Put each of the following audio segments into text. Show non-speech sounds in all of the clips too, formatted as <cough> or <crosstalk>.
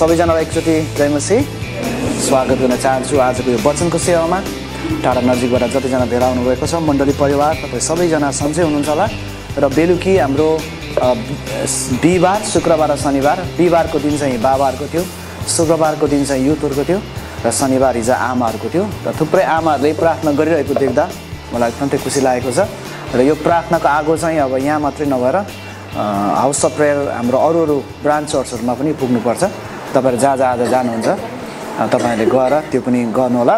सबैजनालाई एकचोटि जयमसी स्वागत गर्न चाहन्छु आजको यो वचनको सेवामा। टाढा नजिकबाट जतिजना भेला आउनुभएको छ मण्डली परिवार तपाईँ सबैजना सन्चै हुनुहुन्छ होला। र बेलुकी हाम्रो बिहिबार शुक्रबार र शनिबार। बिहिबारको दिन चाहिँ बाबाहरूको थियो शुक्रबारको दिन चाहिँ युथहरूको थियो र शनिबार हिजो आमाहरूको थियो। र थुप्रै आमाहरूले प्रार्थना गरिरहेको देख्दा मलाई अत्यन्तै खुसी लागेको छ। र यो प्रार्थनाको आगो चाहिँ अब यहाँ मात्रै नभएर हाउस अफ प्रेयर हाम्रो अरू अरू ब्रान्च चर्चहरूमा पनि पुग्नुपर्छ। तपाईँहरू जहाँ जहाँ आज जानुहुन्छ तपाईँहरूले गएर त्यो पनि गर्नुहोला।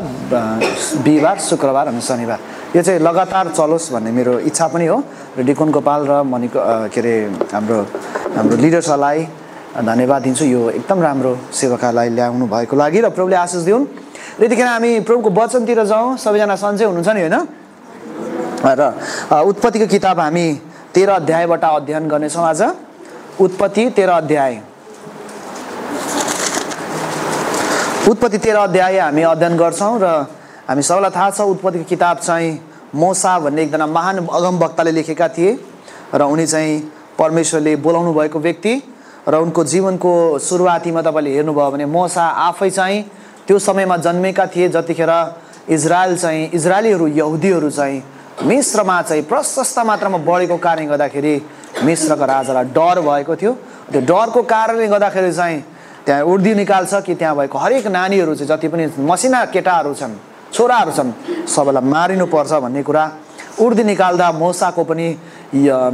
बिहिबार शुक्रबार अनि शनिबार। यो चाहिँ लगातार चलोस् भन्ने मेरो इच्छा पनि हो। र डिकुन गोपाल र मणिको के अरे हाम्रो हाम्रो लिडर्सहरूलाई धन्यवाद दिन्छु। यो एकदम राम्रो सेवाकालाई ल्याउनु भएको लागि र प्रभुले आशिष दिउन्। र यतिखेर हामी प्रभुको वचनतिर जाउँ। सबैजना सन्चै हुनुहुन्छ नि होइन? र उत्पत्तिको किताब हामी तेह्र अध्यायबाट अध्ययन गर्नेछौँ आज। उत्पत्ति तेह्र अध्याय। उत्पत्ति तेह्र अध्याय हामी अध्ययन गर्छौँ र हामी सबैलाई थाहा छ उत्पत्तिको किताब चाहिँ मोसा भन्ने एकजना महान अगमवक्ताले लेखेका थिए र उनी चाहिँ परमेश्वरले बोलाउनु भएको व्यक्ति र उनको जीवनको सुरुवातीमा तपाईँले हेर्नुभयो भने मोसा आफै चाहिँ त्यो समयमा जन्मेका थिए जतिखेर इजरायल चाहिँ इजरायलीहरू यहुदीहरू चाहिँ मिश्रमा चाहिँ प्रशस्त मात्रामा बढेको कारणले गर्दाखेरि मिश्रको राजालाई डर भएको थियो। त्यो डरको कारणले गर्दाखेरि चाहिँ त्यहाँ उर्दी निकाल्छ कि त्यहाँ भएको हरेक नानीहरू चाहिँ जति पनि मसिना केटाहरू छन् छोराहरू छन् सबैलाई मारिनुपर्छ भन्ने कुरा। उर्दी निकाल्दा मोसाको पनि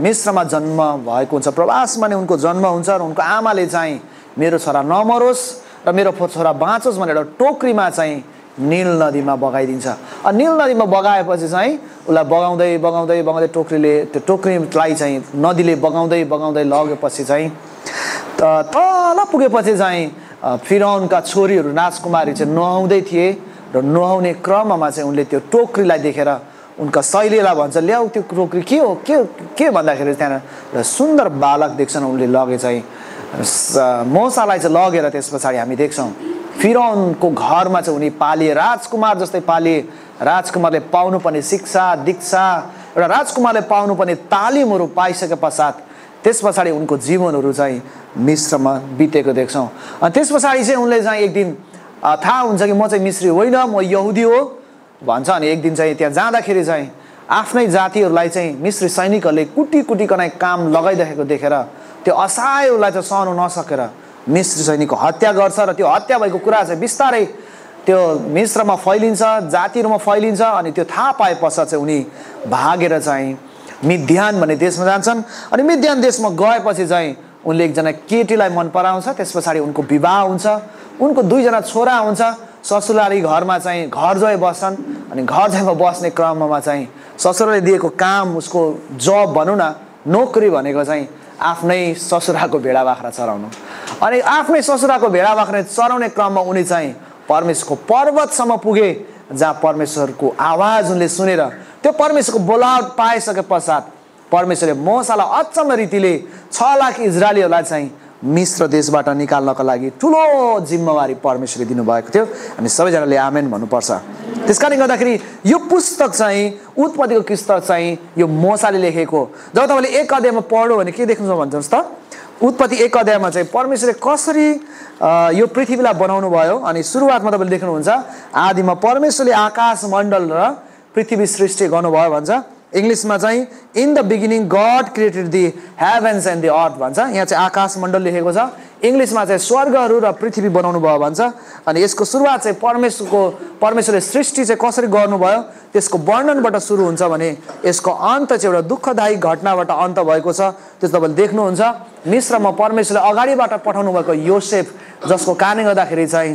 मिश्रमा जन्म भएको हुन्छ प्रवासमा नै उनको जन्म हुन्छ र उनको आमाले चाहिँ मेरो छोरा नमरोस् र मेरो छोरा बाँचोस् भनेर टोकरीमा चाहिँ निल नदीमा बगाइदिन्छ। अनि निल नदीमा बगाएपछि चाहिँ उसलाई बगाउँदै बगाउँदै बगाउँदै टोकरीले त्यो टोकरीलाई चाहिँ नदीले बगाउँदै बगाउँदै लगेपछि चाहिँ तल पुगेपछि चाहिँ अ, फिरौनका छोरीहरू राजकुमारी चाहिँ नुहाउँदै थिए र नुहाउने क्रममा चाहिँ उनले त्यो टोकरीलाई देखेर उनका शैलीलाई भन्छ ल्याऊ त्यो टोकरी के हो? के के भन्दाखेरि त्यहाँ र सुन्दर बालक देख्छन् उनले लगे चाहिँ। मोसालाई चाहिँ लगेर त्यस पछाडि हामी देख्छौँ। फिरौनको घरमा चाहिँ उनी पालिए राजकुमार जस्तै पालिए। राजकुमारले पाउनुपर्ने शिक्षा दीक्षा एउटा राजकुमारले पाउनुपर्ने तालिमहरू पाइसके पश्चात त्यस पछाडि उनको जीवनहरू चाहिँ मिश्रमा बितेको देख्छौँ। अनि त्यस पछाडि चाहिँ उनले चाहिँ एक दिन थाहा हुन्छ कि म चाहिँ मिश्री होइन म यहुदी हो। भन्छ। अनि एक दिन चाहिँ त्यहाँ जाँदाखेरि चाहिँ आफ्नै जातिहरूलाई चाहिँ मिश्री सैनिकहरूले कुटी कुटिकन काम लगाइरहेको देखेर त्यो असहायहरूलाई चाहिँ सहनु नसकेर मिश्री सैनिकको हत्या गर्छ र त्यो हत्या भएको कुरा चाहिँ बिस्तारै त्यो मिश्रमा फैलिन्छ जातिहरूमा फैलिन्छ। अनि त्यो थाहा पाए पश्चात चाहिँ उनी भागेर चाहिँ मिध्यान भन्ने देशमा जान्छन्। अनि मिध्यान देशमा गएपछि चाहिँ उनले एकजना केटीलाई मन पराउँछ त्यस पछाडि उनको विवाह हुन्छ। उनको दुईजना छोरा हुन्छ। ससुराली घरमा चाहिँ घर जोइ बस्छन्। अनि घर जोइमा बस्ने क्रममा चाहिँ ससुराले दिएको काम उसको जब भनौँ न नोकरी भनेको चाहिँ आफ्नै ससुराको भेडा बाख्रा चराउनु। अनि आफ्नै ससुराको भेडा बाख्रा चराउने क्रममा उनी चाहिँ परमेश्वरको पर्वतसम्म पुगे जहाँ परमेश्वरको आवाज उनले सुनेर त्यो परमेश्वरको बोलावट पाइसके पश्चात परमेश्वरले मोसालाई अचम्म रीतिले छ लाख इजरायलीहरूलाई चाहिँ मिश्र देशबाट निकाल्नको लागि ठुलो जिम्मेवारी परमेश्वरले दिनुभएको थियो। हामी सबैजनाले आमेन भन्नुपर्छ। त्यस कारणले गर्दाखेरि यो पुस्तक चाहिँ उत्पत्तिको पुस्तक चाहिँ यो मोसाले लेखेको। जब तपाईँले एक अध्यायमा पढ्यो भने के देख्नु भन्नुहोस् त उत्पत्ति एक अध्यायमा चाहिँ परमेश्वरले कसरी यो पृथ्वीलाई बनाउनु भयो अनि सुरुवातमा तपाईँले देख्नुहुन्छ आदिमा परमेश्वरले आकाश मण्डल र पृथ्वी सृष्टि गर्नुभयो भन्छ। इङ्ग्लिसमा चाहिँ in the beginning God created the heavens and the earth भन्छ। यहाँ चाहिँ आकाश मण्डल लेखेको छ। इङ्ग्लिसमा चाहिँ स्वर्गहरू र पृथ्वी बनाउनु भयो भन्छ। अनि यसको सुरुवात चाहिँ परमेश्वरको परमेश्वरले सृष्टि चाहिँ कसरी गर्नुभयो त्यसको वर्णनबाट सुरु हुन्छ भने यसको अन्त चाहिँ एउटा दुःखदायी घटनाबाट अन्त भएको छ। त्यो तपाईँले देख्नुहुन्छ। मिश्रमा परमेश्वरले अगाडिबाट पठाउनु भएको योसेफ जसको कारणले गर्दाखेरि चाहिँ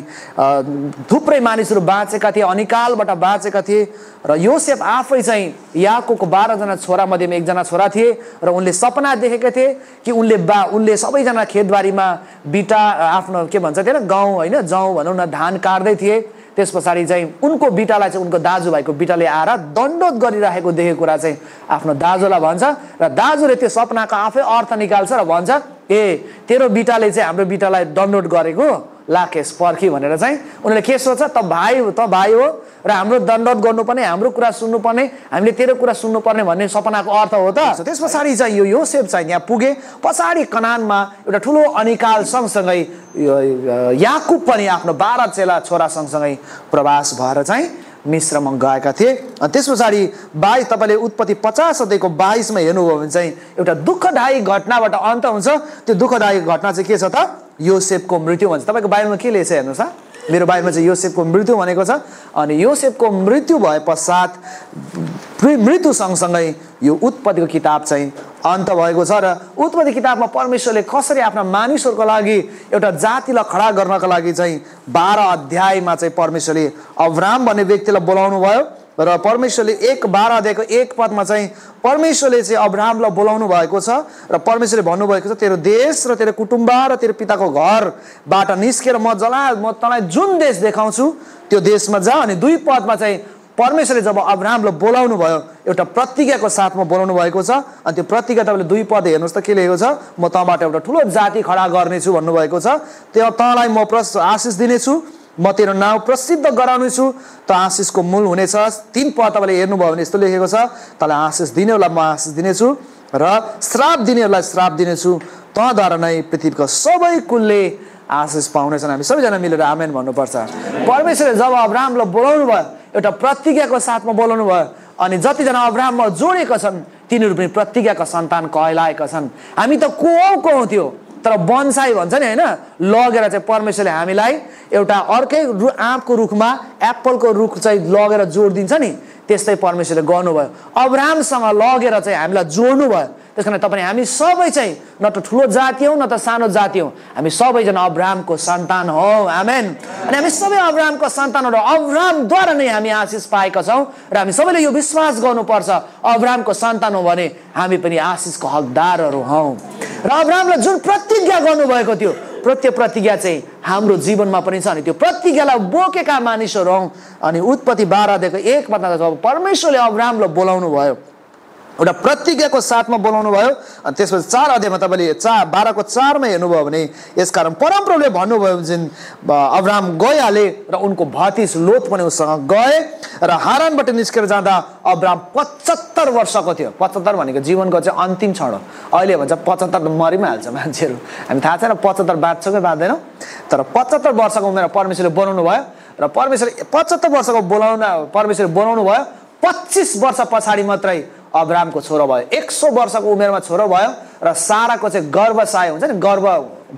थुप्रै मानिसहरू बाँचेका थिए अनिकालबाट बाँचेका थिए र योसेफ आफै चाहिँ याकोको बाह्रजना छोरा मध्येमा एकजना छोरा थिए र उनले सपना देखेका थिए कि उनले बा उनले सबैजना खेतबारीमा बिटा आफ्नो के भन्छ त्यही गाउँ होइन जाउँ भनौँ न धान काट्दै थिए। त्यस पछाडि चाहिँ उनको बिटालाई चाहिँ उनको दाजुभाइको बिटाले आएर दण्डोत गरिराखेको देखेको कुरा चाहिँ आफ्नो दाजुलाई भन्छ र दाजुले त्यो सपनाको आफै अर्थ निकाल्छ र भन्छ ए तेरो बिटाले चाहिँ हाम्रो बिटालाई दण्डोट गरेको? लाकेस पर्खी भनेर चाहिँ। उनीहरूले के सोच्छ त भाइ हो त भाइ हो। र हाम्रो दण्डवत गर्नुपर्ने हाम्रो कुरा सुन्नुपर्ने हामीले तेरो कुरा सुन्नुपर्ने भन्ने सपनाको अर्थ हो त। त्यस पछाडि चाहिँ यो योसेफ चाहिँ यहाँ पुगे। पछाडि कनानमा एउटा ठुलो अनिकाल सँगसँगै याकुब पनि आफ्नो बाह्र चेला छोरा सँगसँगै प्रवास भएर चाहिँ मिश्रमा गएका थिए। अनि त्यस पछाडि बाइस तपाईँले उत्पत्ति पचास अध्यायको बाइसमा हेर्नुभयो भने चाहिँ एउटा दुःखदायी घटनाबाट अन्त हुन्छ। त्यो दुःखदायी घटना चाहिँ के छ त? योसेपको मृत्यु भन्छ तपाईँको बाइबलमा के लेखेछ हेर्नुहोस् त मेरो बाइबलमा चाहिँ योसेपको मृत्यु भनेको छ अनि योसेपको मृत्यु भए पश्चात मृत्यु सँगसँगै यो उत्पत्तिको किताब चाहिँ अन्त भएको छ र उत्पत्ति किताबमा परमेश्वरले कसरी आफ्ना मानिसहरूको लागि एउटा जातिलाई खडा गर्नको लागि चाहिँ बाह्र अध्यायमा चाहिँ परमेश्वरले अब्राम भन्ने व्यक्तिलाई बोलाउनु भयो र परमेश्वरले एक बाह्र अध्यायको एक पदमा चाहिँ परमेश्वरले चाहिँ अब्रामलाई बोलाउनु भएको छ र परमेश्वरले भन्नुभएको छ तेरो देश र तेरो कुटुम्ब र तेरो पिताको घरबाट निस्केर म जला म तँलाई जुन देश देखाउँछु त्यो देशमा जा अनि दुई पदमा चाहिँ परमेश्वरले जब अब्रामलाई बोलाउनु भयो एउटा प्रतिज्ञाको साथमा बोलाउनु भएको छ। अनि त्यो प्रतिज्ञा तपाईँले दुई पद हेर्नुहोस् त के लेखेको छ म तँबाट एउटा ठुलो जाति खडा गर्नेछु भन्नुभएको छ। त्यो तँलाई म प्रस आशिष दिनेछु। म तेरो नाउँ प्रसिद्ध गराउनेछु। त आशिषको मूल हुनेछ। तिन पद तपाईँले हेर्नुभयो भने यस्तो लेखेको छ तँलाई आशिष दिनेहरूलाई म आशिष दिनेछु र श्राप दिनेहरूलाई श्राप दिनेछु। तँद्वारा नै पृथ्वीको सबै कुलले आशिष पाउनेछन् हामी। सबैजना मिलेर आमेन भन्नुपर्छ। परमेश्वरले जब अब्रामलाई बोलाउनु भयो एउटा प्रतिज्ञाको साथमा बोलाउनु भयो अनि जतिजना अब्राममा जोडेका छन् तिनीहरू पनि प्रतिज्ञाका सन्तान कहलाएका छन्। हामी त को हौ को थियो तर बनसाई भन्छ नि होइन? लगेर चाहिँ परमेश्वरले हामीलाई एउटा अर्कै रु आँपको रुखमा एप्पलको रुख चाहिँ लगेर जोडिदिन्छ नि। त्यस्तै परमेश्वरले गर्नुभयो। अब्रामसँग लगेर चाहिँ हामीलाई जोड्नु भयो त्यस कारण तपाईँ हामी सबै चाहिँ न त ठुलो जाति हौ न त सानो जाति हौ। हामी सबैजना अब्रामको सन्तान हौ। आमेन। अनि हामी सबै अब्रामको सन्तानहरू अब्रामद्वारा नै हामी आशिष पाएका छौँ र हामी सबैले यो विश्वास गर्नुपर्छ अब्रामको सन्तान हो भने हामी पनि आशिषको हकदारहरू हौ। र अब्रामलाई जुन प्रतिज्ञा गर्नुभएको थियो प्रत्येक प्रतिज्ञा चाहिँ हाम्रो जीवनमा पनि छ अनि त्यो प्रतिज्ञालाई बोकेका मानिसहरू हौ। अनि उत्पत्ति बाह्र दिएको एक पत्ता परमेश्वरले अब्रामलाई बोलाउनु भयो एउटा प्रतिज्ञाको साथमा बोलाउनु भयो। अनि त्यसपछि चार अध्यायमा तपाईँले चा बाह्रको चारमा हेर्नुभयो भने यसकारण परमप्रभुले भन्नुभयो जुन अब्राम गइहाले र उनको भतिस लोत पनि उसँग गए र हारानबाट निस्केर जाँदा अब्राम पचहत्तर वर्षको थियो। पचहत्तर भनेको जीवनको चाहिँ अन्तिम क्षण हो। अहिले भन्छ पचहत्तर मरि पनि हाल्छ मान्छेहरू। हामी थाहा छैन पचहत्तर बाँच्छौँ कि बाँच्दैनौँ। तर पचहत्तर वर्षको उमेर परमेश्वरले बनाउनु भयो र परमेश्वर पचहत्तर वर्षको बोलाउन परमेश्वरले बनाउनु भयो। पच्चिस वर्ष पछाडि मात्रै अब्रामको छोरो भयो। एक सौ वर्षको उमेरमा छोरो भयो र साराको चाहिँ गर्भसाय हुन्छ नि गर्भ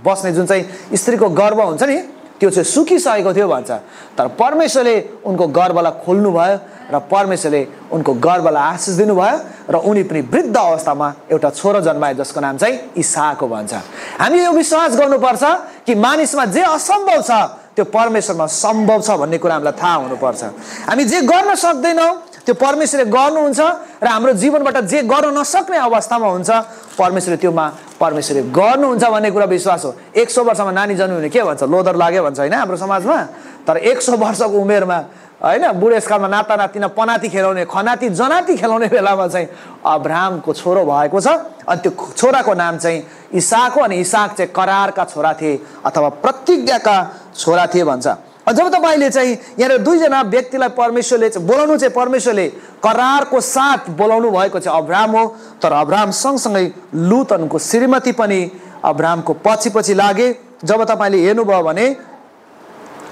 बस्ने जुन चाहिँ स्त्रीको गर्भ हुन्छ नि त्यो चाहिँ सुकिसकेको थियो भन्छ। तर परमेश्वरले उनको गर्भलाई खोल्नु भयो र परमेश्वरले उनको गर्भलाई आशिष दिनुभयो र उनी पनि वृद्ध अवस्थामा एउटा छोरो जन्माए जसको नाम चाहिँ इसाको भन्छ। हामी यो विश्वास गर्नुपर्छ कि मानिसमा जे असम्भव छ त्यो परमेश्वरमा सम्भव छ भन्ने कुरा हामीलाई थाहा हुनुपर्छ। हामी जे गर्न सक्दैनौँ त्यो परमेश्वरले गर्नुहुन्छ र हाम्रो जीवनबाट जे गर्न नसक्ने अवस्थामा हुन्छ परमेश्वरले त्योमा परमेश्वरले गर्नुहुन्छ भन्ने कुरा विश्वास हो। एक सौ वर्षमा नानी जन्म्यो भने के भन्छ? लोदर लाग्यो भन्छ होइन हाम्रो समाजमा? तर एक सौ वर्षको उमेरमा होइन बुढेसकालमा नाता नातिना पनाती खेलाउने खनाती जनाती खेलाउने बेलामा चाहिँ अब्राहमको छोरो भएको छ। अनि त्यो छोराको नाम चाहिँ इसाको अनि इसाक चाहिँ करारका छोरा थिए अथवा प्रतिज्ञाका छोरा थिए भन्छ। जब तपाईँले चाहिँ यहाँनिर दुईजना व्यक्तिलाई परमेश्वरले बोलाउनु चाहिँ परमेश्वरले करारको साथ बोलाउनु भएको चाहिँ अब्राम हो। तर अब्राम सँगसँगै लुतनको श्रीमती पनि अब्रामको पछि पछि लागे। जब तपाईँले हेर्नुभयो भने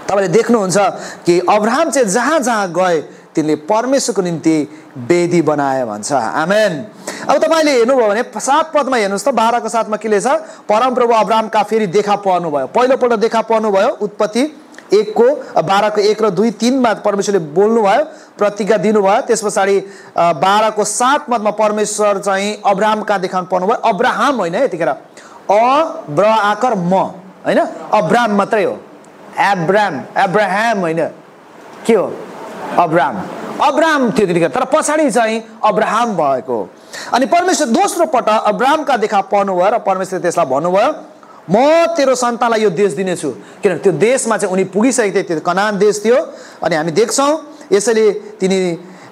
तपाईँले देख्नुहुन्छ कि अब्राम चाहिँ जहाँ जहाँ गए तिनले परमेश्वरको निम्ति वेदी बनाए भन्छ। आमेन। अब तपाईँले हेर्नुभयो भने सात पदमा हेर्नुहोस् त बाह्रको साथमा के छ परमप्रभु अब्रामका फेरि देखा पर्नुभयो। पहिलोपल्ट देखा पर्नुभयो उत्पत्ति एकको बाह्रको एक र दुई तिनमा परमेश्वरले बोल्नुभयो प्रतिज्ञा दिनुभयो। त्यस पछाडि बाह्रको सात मतमा परमेश्वर चाहिँ अब्राहम कहाँ देखाउनु पर्नुभयो? अब्राहम होइन यतिखेर। अ ब्र आकर म होइन? अब्राम मात्रै हो। एब्राम एब्राहम होइन। के हो? अब्राम अब्राम थियो त्यतिखेर। तर पछाडि चाहिँ अब्राहम भएको अनि परमेश्वर दोस्रो पटक अब्रामका देखा पर्नुभयो र परमेश्वरले त्यसलाई भन्नुभयो म तेरो सन्तानलाई यो देश दिनेछु। किनभने त्यो देशमा चाहिँ उनी पुगिसकेको थियो त्यो कनान देश थियो। अनि हामी देख्छौँ यसैले तिनी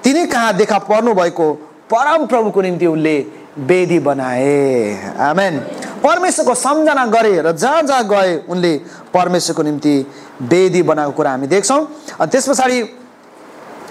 तिनी कहाँ देखा पर्नु भएको परम प्रभुको निम्ति उसले वेदी बनाए। आमेन। परमेश्वरको सम्झना गरे र जहाँ जहाँ गए उनले परमेश्वरको निम्ति वेदी बनाएको कुरा हामी देख्छौँ। अनि त्यस पछाडि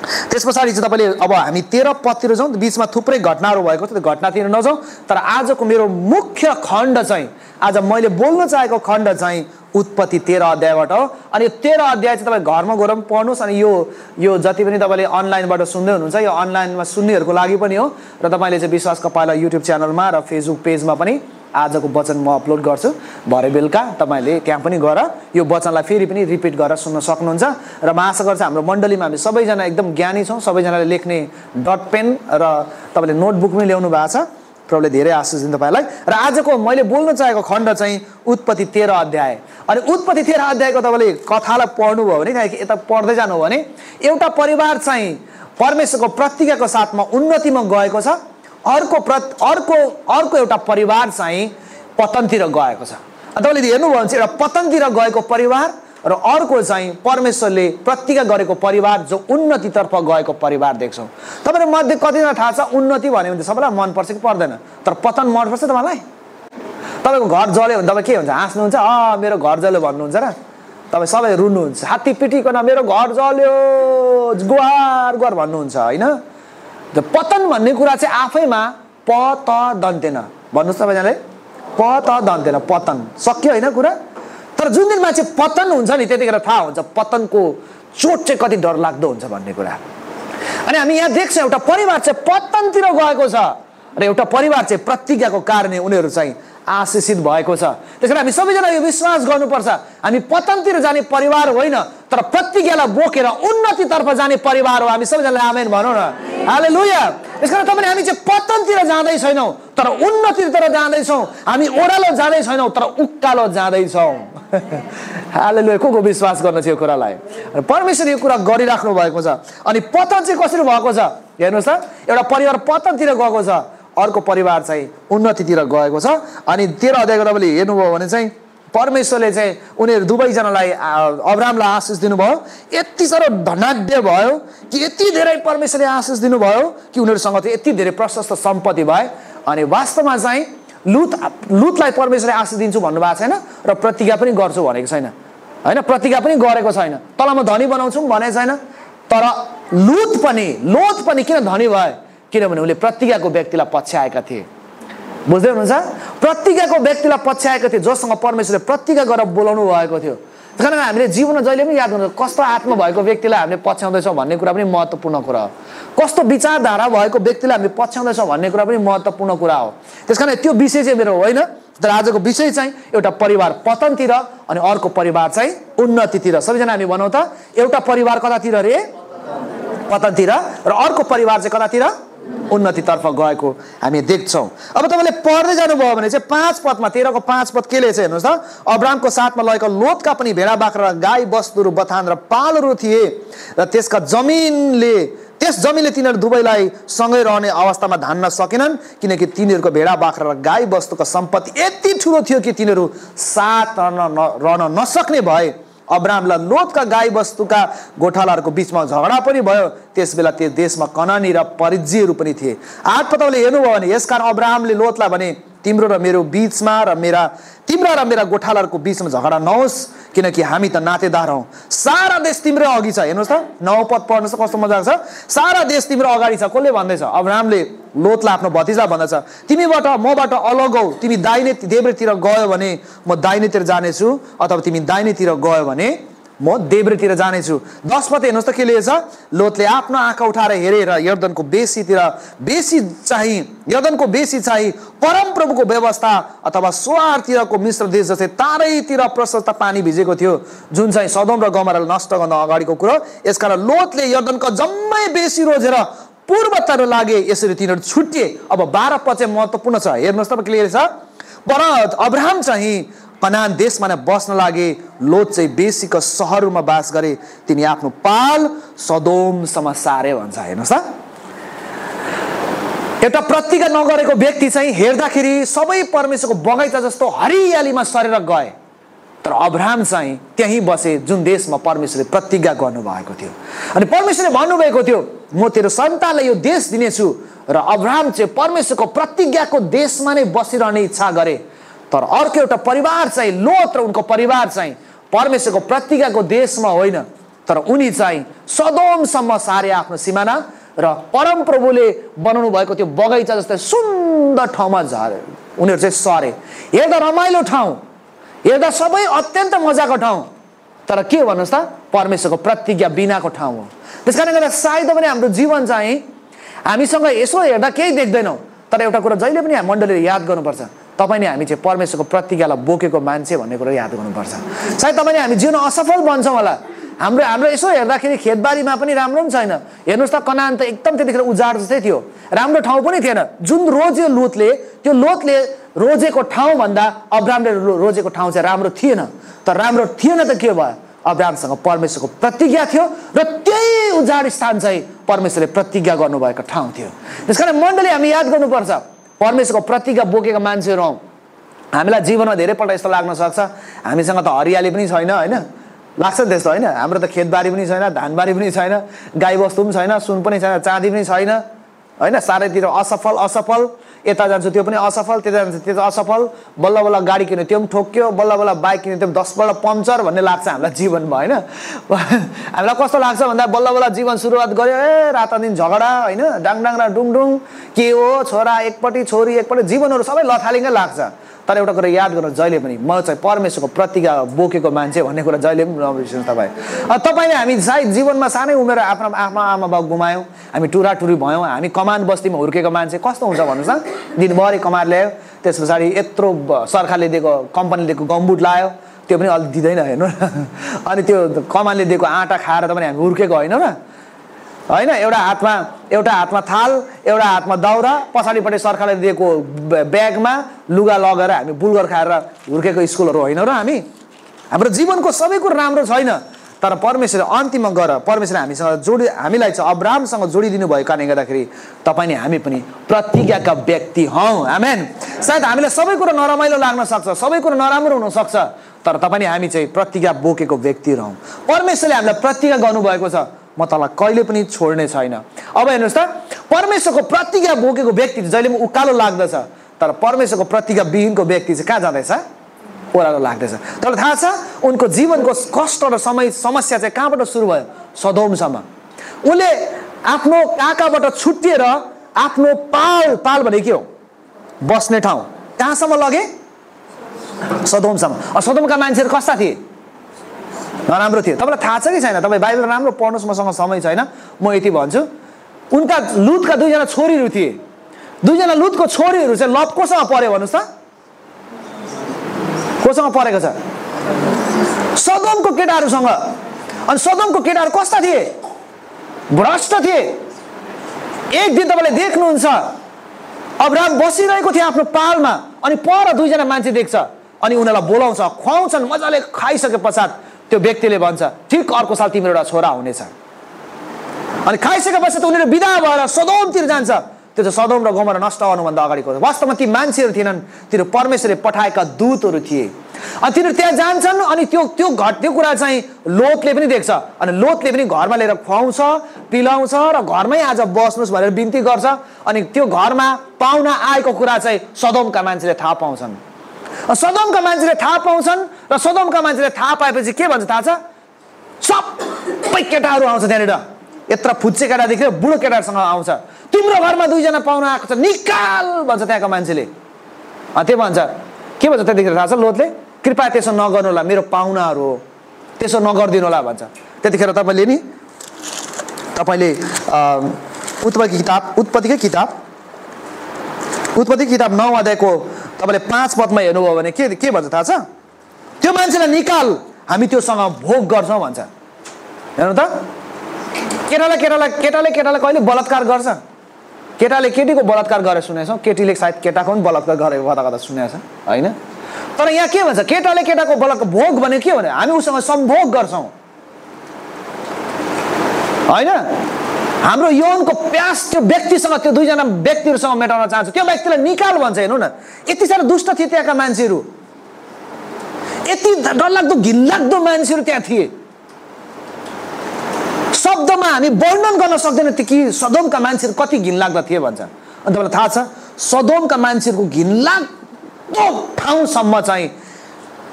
त्यस पछाडि चाहिँ तपाईँले अब हामी तेह्र पदतिर जाउँ बिचमा थुप्रै घटनाहरू भएको त्यो घटनातिर नजाउँ। तर आजको मेरो मुख्य खण्ड चाहिँ आज मैले बोल्न चाहेको खण्ड चाहिँ उत्पत्ति तेह्र अध्यायबाट हो। अनि यो तेह्र अध्याय चाहिँ तपाईँ घरमा गएर पनि पढ्नुहोस् अनि यो यो जति पनि तपाईँले अनलाइनबाट सुन्दै हुनुहुन्छ यो अनलाइनमा सुन्नेहरूको लागि पनि हो। र तपाईँले चाहिँ विश्वासको पाइला युट्युब च्यानलमा र फेसबुक पेजमा पनि आजको वचन म अपलोड गर्छु। भरे बेलुका तपाईँले त्यहाँ पनि गएर यो वचनलाई फेरि पनि रिपिट गरेर सुन्न सक्नुहुन्छ। र म आशा गर्छु हाम्रो मण्डलीमा हामी सबैजना एकदम ज्ञानी छौँ सबैजनाले लेख्ने डट पेन र तपाईँले नोटबुक पनि ल्याउनु भएको छ। प्रभुले धेरै आशिष दिनु तपाईँलाई र आजको मैले बोल्न चाहेको खण्ड चाहिँ उत्पत्ति तेह्र अध्याय। अनि उत्पत्ति तेह्र अध्यायको तपाईँले कथालाई पढ्नुभयो भने किनकि यता पढ्दै जानु भने एउटा परिवार चाहिँ परमेश्वरको प्रतिज्ञाको साथमा उन्नतिमा गएको छ। अर्को प्रत अर्को अर्को एउटा परिवार चाहिँ पतनतिर गएको छ। तपाईँले हेर्नुभयो भने चाहिँ एउटा पतनतिर गएको परिवार र अर्को चाहिँ परमेश्वरले प्रतिज्ञा गरेको परिवार जो उन्नतितर्फ गएको परिवार देख्छौँ। तपाईँहरू मध्ये कतिजना थाहा छ उन्नति भन्यो भने सबैलाई मनपर्छ कि पर्दैन? तर पतन मनपर्छ तपाईँलाई? तपाईँको घर जल्यो भने तपाईँ के हुन्छ? हाँस्नुहुन्छ? अँ मेरो घर जल्यो भन्नुहुन्छ र तपाईँ सबै रुनुहुन्छ। हात्ती पिटिकन मेरो घर जल्यो गुहार गुहार भन्नुहुन्छ होइन? पतन भन्ने कुरा चाहिँ आफैमा प त दन्तेन भन्नुहोस् सबैजनाले प त दन्तेन पतन। सक्यो होइन कुरा? तर जुन दिन मान्छे पतन हुन्छ नि त्यतिखेर थाहा हुन्छ पतनको चोट चाहिँ कति डर लाग्दो हुन्छ भन्ने कुरा। अनि हामी यहाँ देख्छौँ एउटा परिवार चाहिँ पतनतिर गएको छ। र एउटा परिवार चाहिँ प्रतिज्ञाको कारणले उनीहरू चाहिँ आशिषित भएको छ। त्यस कारण हामी सबैजना यो विश्वास गर्नुपर्छ। हामी पतनतिर जाने परिवार होइन तर प्रतिज्ञालाई बोकेर उन्नतितर्फ जाने परिवार हो। हामी सबैजनाले आमेन भनौँ न। हाले लुया त्यस कारण तपाईँले हामी चाहिँ पतनतिर जाँदै छैनौँ तर उन्नतितिर जाँदैछौँ। हामी ओह्रालो जाँदै छैनौँ तर उकालो जाँदैछौँ। <laughs> हाले लुया को को विश्वास गर्न चाहिँ यो कुरालाई? परमेश्वर यो कुरा गरिराख्नु भएको छ। अनि पतन चाहिँ कसरी भएको छ? हेर्नुहोस् त। एउटा परिवार पतनतिर गएको छ। अर्को परिवार चाहिँ उन्नतितिर गएको छ। अनि तेह्र अध्यायको तपाईँले हेर्नुभयो भने चाहिँ परमेश्वरले चाहिँ उनीहरू दुवैजनालाई अब्रामलाई आशिष दिनुभयो। यति साह्रो धनाढ्य भयो कि यति धेरै परमेश्वरले आशिष दिनुभयो कि उनीहरूसँग चाहिँ यति धेरै प्रशस्त सम्पत्ति भए। अनि वास्तवमा चाहिँ लुत लुतलाई परमेश्वरले आशिष दिन्छु भन्नुभएको छैन र प्रतिज्ञा पनि गर्छु भनेको छैन। होइन प्रतिज्ञा पनि गरेको छैन। तल म धनी बनाउँछु भनेको छैन। तर लुत पनि लोत पनि किन धनी भयो किनभने उनले प्रतिज्ञाको व्यक्तिलाई पछ्याएका थिए। बुझ्दै हुनुहुन्छ? प्रतिज्ञाको व्यक्तिलाई पछ्याएका थिए जोसँग परमेश्वरले प्रतिज्ञा गरेर बोलाउनु भएको थियो। त्यस कारण हामीले जीवनमा जहिले पनि याद गर्नु कस्तो आत्मा भएको व्यक्तिलाई हामीले पछ्याउँदैछौँ भन्ने कुरा पनि महत्त्वपूर्ण कुरा हो। कस्तो विचारधारा भएको व्यक्तिलाई हामीले पछ्याउँदैछौँ भन्ने कुरा पनि महत्त्वपूर्ण कुरा हो। त्यस कारण त्यो विषय चाहिँ मेरो होइन तर आजको विषय चाहिँ एउटा परिवार पतनतिर अनि अर्को परिवार चाहिँ उन्नतितिर। सबैजना हामी भनौँ त एउटा परिवार कतातिर अरे पतनतिर। र अर्को परिवार चाहिँ कतातिर? उन्नतितर्फ गएको हामी देख्छौँ। अब तपाईँले पढ्दै जानुभयो भने चाहिँ पाँच पदमा तेह्रको पाँच पद के लेखेछ हेर्नुहोस् त? अब्रामको साथमा लगेको लोतका पनि भेडा बाख्रा गाई बस्तुहरू बथान र पालहरू थिए र त्यसका जमिनले त्यस जमिनले तिनीहरू दुवैलाई सँगै रहने अवस्थामा धान्न सकेनन् किनकि तिनीहरूको भेडा बाख्रा र गाई बस्तुको सम्पत्ति यति ठुलो थियो कि तिनीहरू साथ रहन रहन नसक्ने भए अब्रामलाई लोतका गाई वस्तुका गोठालाहरूको बिचमा झगडा पनि भयो। त्यस बेला त्यो देशमा कनानी र परिजीहरू पनि थिए। आठ पताउले हेर्नुभयो भने यसकारण अब्राहमले लोतलाई भने तिम्रो र मेरो बिचमा र मेरा तिम्रा र मेरा गोठालाहरूको बिचमा झगडा नहोस् किनकि हामी त नातेदार हौ। सारा देश तिम्रै अघि छ हेर्नुहोस् त। नौ पद पढ्नुहोस् कस्तो मजा छ। सारा देश तिम्रो अगाडि छ कसले भन्दैछ? अब्राहमले लोतलाई आफ्नो भतिजा भन्दछ। तिमीबाट मबाट अलग हौ। तिमी दाहिने देब्रेतिर गयो भने म दाहिनेतिर जानेछु अथवा तिमी दाहिनेतिर गयो भने म देब्रेतिर जानेछु। दस पद हेर्नुहोस् त के लेखेछ? लोतले आफ्नो आँखा उठाएर हेरेर यर्दनको बेसीतिर बेसी चाहिँ यर्दनको बेसी चाहिँ परमप्रभुको व्यवस्था अथवा स्वारतिरको मिश्र देश जस्तै तारैतिर प्रशस्त पानी भिजेको थियो। जुन चाहिँ सदम र गमरालाई नष्ट गर्न अगाडिको कुरो। यसकारण लोतले यर्दनको जम्मै बेसी रोजेर पूर्वतिर लागे यसरी तिनीहरू छुट्टिए। अब बाह्र पद चाहिँ महत्त्वपूर्ण छ। हेर्नुहोस् त क्लियर छ पर अब्राहम चाहिँ कनान देशमा नै बस्न लागे लोत चाहिँ बेसीको सहरमा बास गरे तिनी आफ्नो पाल सदोमसम्म सारे भन्छ हेर्नुहोस् त। एउटा प्रतिज्ञा नगरेको व्यक्ति चाहिँ हेर्दाखेरि सबै परमेश्वरको बगैँचा जस्तो हरियालीमा सरेर गए। तर अब्राहम चाहिँ त्यहीँ बसे जुन देशमा परमेश्वरले प्रतिज्ञा गर्नुभएको थियो। अनि परमेश्वरले भन्नुभएको थियो म तेरो सन्तानलाई यो देश दिनेछु र अब्राहम चाहिँ परमेश्वरको प्रतिज्ञाको देशमा नै बसिरहने इच्छा गरे। तर अर्को एउटा परिवार चाहिँ लोत र उनको परिवार चाहिँ परमेश्वरको प्रतिज्ञाको देशमा होइन। तर उनी चाहिँ सदोमसम्म सारे आफ्नो सिमाना र परमप्रभुले बनाउनु भएको त्यो बगैँचा जस्तै सुन्दर ठाउँमा झरे। उनीहरू चाहिँ सरे। हेर्दा रमाइलो ठाउँ हेर्दा सबै अत्यन्त मजाको ठाउँ। तर के भन्नुहोस् त? परमेश्वरको प्रतिज्ञा बिनाको ठाउँ हो। त्यस कारणले गर्दा सायद पनि हाम्रो जीवन चाहिँ हामीसँग यसो हेर्दा केही देख्दैनौँ। तर एउटा कुरा जहिले पनि मण्डलीले याद गर्नुपर्छ। तपाईँले हामी चाहिँ परमेश्वरको प्रतिज्ञालाई बोकेको मान्छे भन्ने कुरो याद गर्नुपर्छ। सायद तपाईँले हामी जीवन असफल बन्छौँ होला। हाम्रो हाम्रो यसो हेर्दाखेरि खेतबारीमा पनि राम्रो पनि छैन। हेर्नुहोस् त कनान त एकदम त्यतिखेर उजाड जस्तै थियो। राम्रो ठाउँ पनि थिएन। जुन रोज्यो लोतले त्यो लोतले रोजेको ठाउँभन्दा अब्रामले रोजेको ठाउँ चाहिँ राम्रो थिएन। तर राम्रो थिएन त के भयो? अब्रामसँग परमेश्वरको प्रतिज्ञा थियो र त्यही उजाड स्थान चाहिँ परमेश्वरले प्रतिज्ञा गर्नुभएको ठाउँ थियो। त्यस कारण मण्डली हामी याद गर्नुपर्छ। परमेश्वरको प्रतिज्ञा बोकेको मान्छेहरू हौँ हामीलाई जीवनमा धेरैपल्ट यस्तो लाग्न सक्छ। हामीसँग त हरियाली पनि छैन होइन? लाग्छ नि त्यस्तो होइन? हाम्रो त खेतबारी पनि छैन धानबारी पनि छैन गाईबस्तु पनि छैन सुन पनि छैन चाँदी पनि छैन होइन? साह्रैतिर असफल असफल। यता जान्छु त्यो पनि असफल त्यता जान्छु त्यो असफल। बल्ल बल्ल गाडी किन्यो त्यो पनि ठोक्यो बल्ल बल्ल बाइक किन्यो त्यो पनि दसपल्ट पङ्चर भन्ने लाग्छ हामीलाई जीवनमा होइन? <laughs> हामीलाई कस्तो लाग्छ भन्दा बल्ल बल्ल जीवन सुरुवात गऱ्यो ए रात दिन झगडा होइन? डाङ डाङ र डुङडुङ के हो छोरा एकपट्टि छोरी एकपट्टि जीवनहरू सबै लथालिङ्गै लाग्छ। तर एउटा कुरा याद गर्नु जहिले पनि म चाहिँ परमेश्वरको प्रतिज्ञा बोकेको मान्छे भन्ने कुरा जहिले पनि नबिर्सिनु तपाईँ। तपाईँले हामी सायद जीवनमा सानै उमेर आफ्नो आफ्नो आमा बाउ गुमायौँ हामी टुराटुरी भयौँ हामी कमान बस्तीमा हुर्केको मान्छे कस्तो हुन्छ भन्नुहोस् न? दिनभरि कमाएर ल्यायो त्यस पछाडि यत्रो सरकारले दिएको कम्पनीले दिएको गम्बुट लायो त्यो पनि अलिक दिँदैन हेर्नु <laughs> अनि त्यो कमानले दिएको आँटा खाएर त पनि हामी हुर्केको होइन र? होइन एउटा हातमा एउटा हातमा थाल एउटा हातमा दाउरा पछाडिपट्टि सरकारले दिएको ब्यागमा लुगा लगेर हामी बुलगर खाएर हुर्केको स्कुलहरू होइन र हामी? हाम्रो जीवनको सबै कुरो राम्रो छैन तर परमेश्वरले अन्तिममा गएर परमेश्वरले हामीसँग जोडि हामीलाई चाहिँ अब्रामसँग जोडिदिनु भएको कारणले गर्दाखेरि तपाईँ हामी पनि प्रतिज्ञाका व्यक्ति हौ। आमेन। सायद हामीलाई सबै कुरो नरमाइलो लाग्न सक्छ सबै कुरो नराम्रो हुनसक्छ तर तपाईँ हामी चाहिँ प्रतिज्ञा बोकेको व्यक्ति रहौँ परमेश्वरले हामीलाई प्रतिज्ञा गर्नुभएको छ। म तँलाई कहिले पनि छोड्ने छैन। अब हेर्नुहोस् त परमेश्वरको प्रतिज्ञा बोकेको व्यक्ति जहिले पनि उकालो लाग्दछ तर परमेश्वरको प्रतिज्ञा विहीनको व्यक्ति चाहिँ कहाँ जाँदैछ? ओह्रालो लाग्दैछ। तर थाहा छ उनको जीवनको कष्ट र समय समस्या चाहिँ कहाँबाट सुरु भयो? सदोमसम्म। उसले आफ्नो काकाबाट छुट्टिएर आफ्नो पाल पाल भने के हो? बस्ने ठाउँ। कहाँसम्म लगे? सदोमसम्म। सदोमका मान्छेहरू कस्ता थिए? नराम्रो थियो। तपाईँलाई थाहा छ कि छैन? तपाईँ बाइबल राम्रो पढ्नुहोस् मसँग समय छैन। म यति भन्छु। उनका लुतका दुईजना छोरीहरू थिए। दुईजना लुतको छोरीहरू चाहिँ लत कोसँग पऱ्यो भन्नुहोस् त। कोसँग परेको छ? सदमको केटाहरूसँग। अनि सदमको केटाहरू कस्ता थिए? भ्रष्ट थिए। एक दिन तपाईँले देख्नुहुन्छ अब्राम बसिरहेको थियो आफ्नो पालमा। अनि पर दुईजना मान्छे देख्छ। अनि उनीहरूलाई बोलाउँछ। खुवाउँछन् मजाले खाइसके पश्चात त्यो व्यक्तिले भन्छ ठिक अर्को साल तिम्रो एउटा छोरा हुनेछ। अनि खाइसके पश्चात उनीहरू विदा भएर सदोमतिर जान्छ। त्यो चाहिँ सदोम र गोमरा नष्ट गर्नुभन्दा अगाडिको वास्तवमा ती मान्छेहरू थिएनन्। तिनीहरू परमेश्वरले पठाएका दूतहरू थिए। अनि तिनीहरू त्यहाँ जान्छन् अनि त्यो त्यो घट त्यो कुरा चाहिँ लोतले पनि देख्छ। अनि लोतले पनि घरमा लिएर खुवाउँछ पिलाउँछ र घरमै आज बस्नुहोस् भनेर बिन्ती गर्छ। अनि त्यो घरमा पाहुना आएको कुरा चाहिँ सदोमका मान्छेले थाहा पाउँछन्। सदमका मान्छेले थाहा पाउँछन् र सदमका मान्छेले थाहा पाएपछि के भन्छ थाहा छ? सबै केटाहरू आउँछ त्यहाँनिर। यत्र फुच्चे केटादेखि बुढो केटाहरूसँग आउँछ। तिम्रो घरमा दुईजना पाहुना आएको छ निकाल भन्छ त्यहाँको मान्छेले। त्यो भन्छ। के भन्छ त्यतिखेर थाहा छ लोतले? कृपया त्यसो नगर्नु होला मेरो पाहुनाहरू हो। त्यसो नगरिदिनु होला भन्छ। त्यतिखेर तपाईँले नि तपाईँले उत्पत्ति किताब उत्पत्तिकै किताब उत्पत्ति किताब नौ अध्यायको तपाईँले पाँच पदमा हेर्नुभयो भने के के भन्छ थाहा छ? त्यो मान्छेलाई निकाल। हामी त्योसँग भोग गर्छौँ भन्छ। हेर्नु त। केटालाई केटालाई केटाले केटालाई कहिले बलात्कार गर्छ? केटाले केटीको बलात्कार गरेर सुनेछौँ। केटीले सायद केटाको पनि बलात्कार गरेको कता कता सुनेको छ होइन? तर यहाँ के भन्छ? केटाले केटाको बलात्कार भोग भने के भने हामी उसँग सम्भोग गर्छौँ। होइन? हाम्रो यौनको प्यास त्यो व्यक्तिसँग त्यो दुईजना व्यक्तिहरूसँग मेटाउन चाहन्छु। त्यो व्यक्तिलाई निकाल भन्छ हेर्नु न। यति साह्रो दुष्ट थिए त्यहाँका मान्छेहरू। यति डरलाग्दो घिनलाग्दो मान्छेहरू त्यहाँ थिए। शब्दमा हामी वर्णन गर्न सक्दैन कि सदोमका मान्छेहरू कति घिनलाग्दा थिए भन्छ। अनि तपाईँलाई थाहा छ सदोमका मान्छेहरूको घिनलाग यस्तो ठाउँसम्म चाहिँ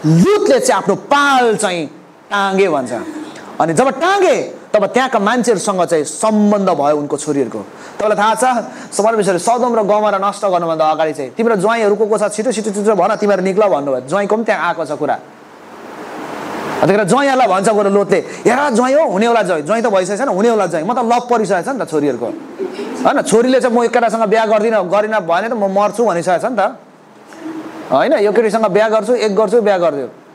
लुतले चाहिँ आफ्नो पाल चाहिँ टाँगे भन्छ। अनि जब टाँगे तब त्यहाँका मान्छेहरूसँग चाहिँ सम्बन्ध भयो उनको छोरीहरूको। तपाईँलाई थाहा छ परमेश्वरले सदम र गमरा नष्ट गर्नुभन्दा अगाडि चाहिँ तिम्रो ज्वाइँहरू को को छ छिटो छिटो छिटो भन तिमीहरू निक्ल भन्नुभयो। ज्वाइँको पनि त्यहाँ आएको छ कुरा। त्यतिखेर ज्वाइँहरूलाई भन्छ बरु लोतले हेर ज्वाइँ हो हुनेवाला ज्वाइँ। ज्वाइँ त भइसकेको छैन हुनेवाला ज्वाइँ। म त लभ परिसकेको छ नि त छोरीहरूको। होइन छोरीले चाहिँ म एक केटासँग बिहा गर्दिनँ गरिनँ भने त म मर्छु भनिसकेको छ नि त। होइन यो केटीसँग बिहा गर्छु एक गर्छु बिहा गरिदियो।